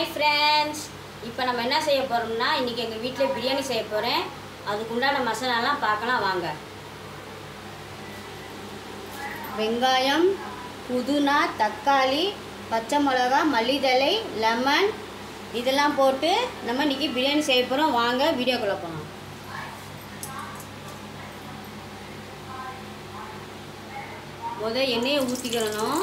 Hi friends இப்போ நம்ம என்ன செய்ய போகிறோம்னா இன்றைக்கி எங்கள் வீட்டில் பிரியாணி செய்ய போகிறேன் அதுக்குண்டான மசாலாலாம் பார்க்கலாம் வாங்க. வெங்காயம் புதினா தக்காளி பச்சை மிளகா மல்லிதழை லெமன் இதெல்லாம் போட்டு நம்ம இன்றைக்கி பிரியாணி செய்ய போகிறோம் வாங்க வீடியோக்குள்ளே போகலாம் முதல் எண்ணெயை ஊற்றிக்கிறணும்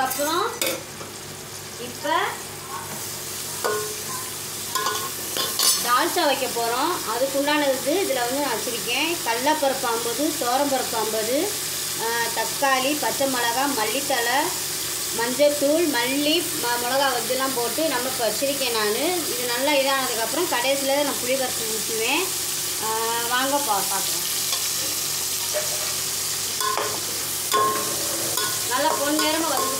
அதுக்கப்புறம் இப்போ தால்ச்சா வைக்க போகிறோம் அதுக்குண்டானது இதில் வந்து நான் வச்சுருக்கேன். கடலப்பருப்பு ஐம்பது சோரம்பருப்பு ஐம்பது தக்காளி பச்சை மிளகா மல்லித்தலை மஞ்சத்தூள் மல்லி ம மிளகா இதெல்லாம் போட்டு நம்ம இப்போ வச்சுருக்கேன் நான். இது நல்லா இதானதுக்கப்புறம் கடைசியில் நான் புளி கரைச்சி ஊற்றுவேன். வாங்க பா பார்க்குறோம் நல்லா பொன் நேரமாக வந்து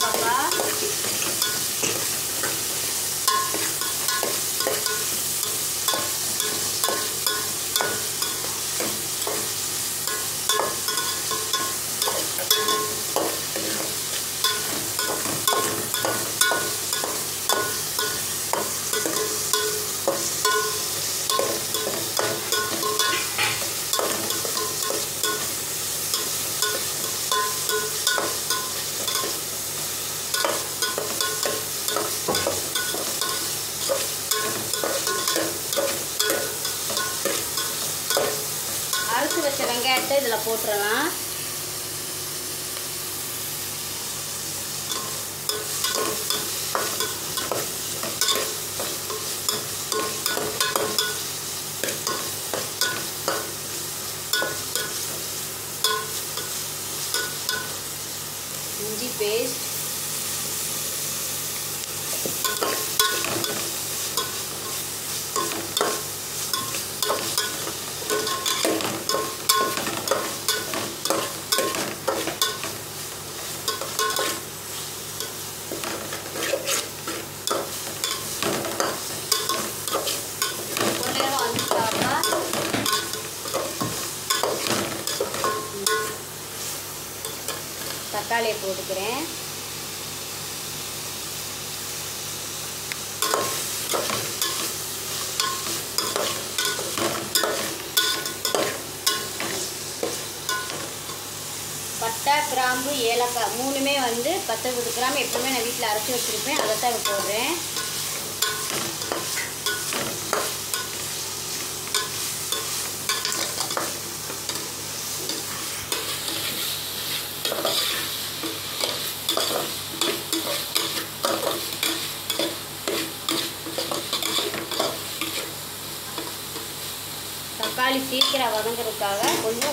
தக்காளியை போட்டுக்கிறேன். பட்டை கிராம்பு ஏலக்காய் மூணுமே வந்து பத்து பத்து கிராம் எப்பவுமே நான் வீட்டில் அரைச்சி வச்சுருப்பேன். அதை தான் போடுறேன். 大概。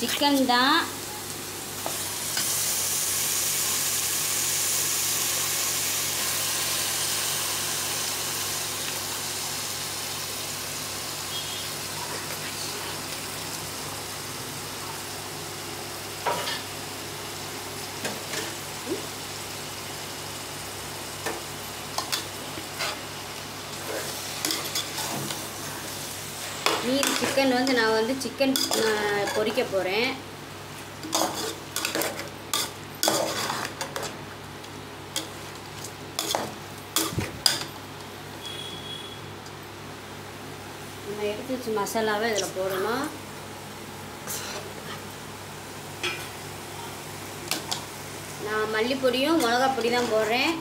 சிக்கன் தான். சிக்கன் வந்து நான் வந்து சிக்கன் பொரிக்க போகிறேன் நம்ம எடுத்து வச்சு மசாலாவை இதில் போடணும். நான் மல்லிப்பொடியும் மிளகா பொடி தான் போடுறேன்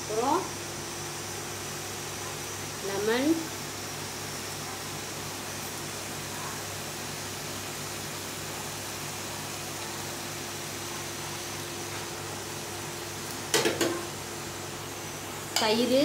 அப்புறம் லெமன் தயிர்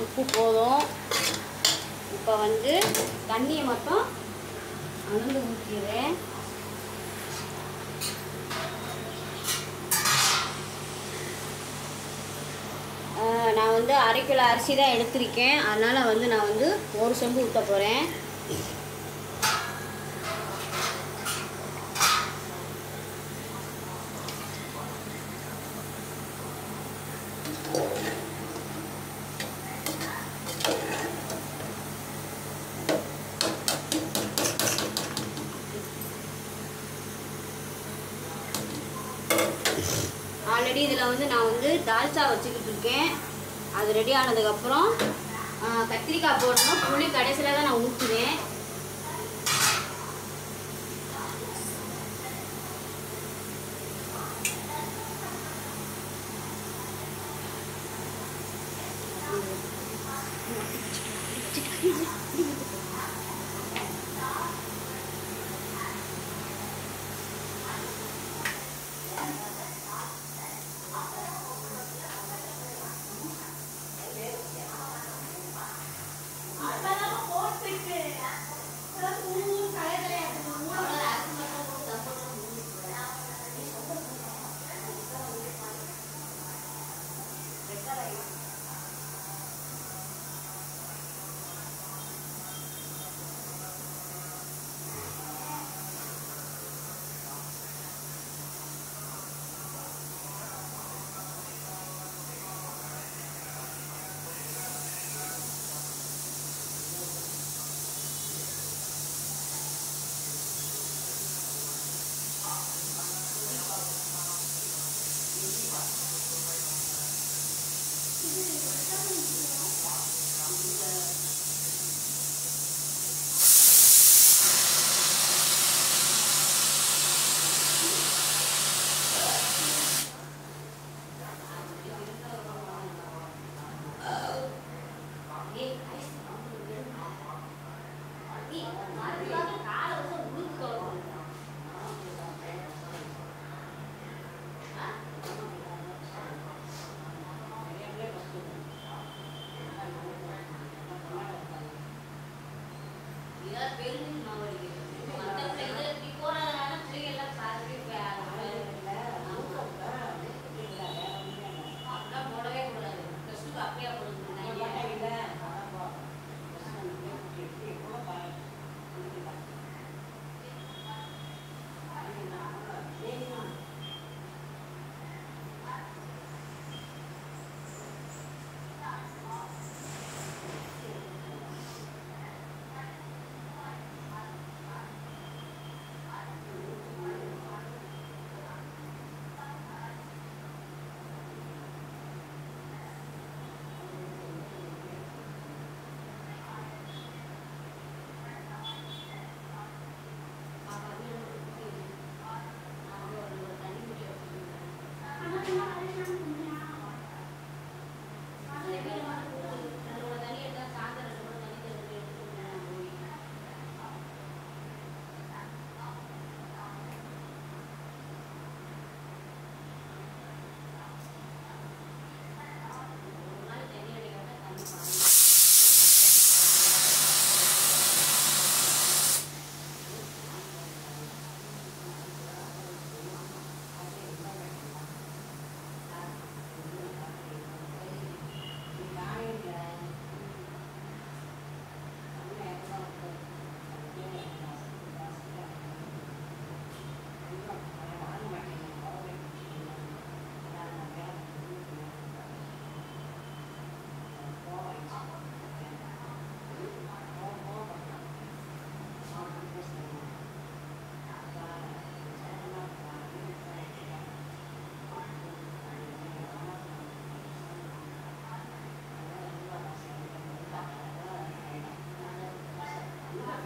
உப்பு போதும் இப்போ வந்து தண்ணியை மட்டும் அளந்து ஊற்றிடுறேன் நான் வந்து அரை கிலோ அரிசி தான் எடுத்திருக்கேன். அதனால் வந்து நான் வந்து ஒரு செம்பு ஊற்ற போகிறேன் ஆல்ரெடி இதில் வந்து நான் வந்து தால்ச்சா வச்சுக்கிட்டு இருக்கேன். அது ரெடி ஆனதுக்கப்புறம் கத்திரிக்காய் போடணும். புளி கடைசியில் தான் நான் ஊற்றுவேன்.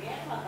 Yeah.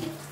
Yeah.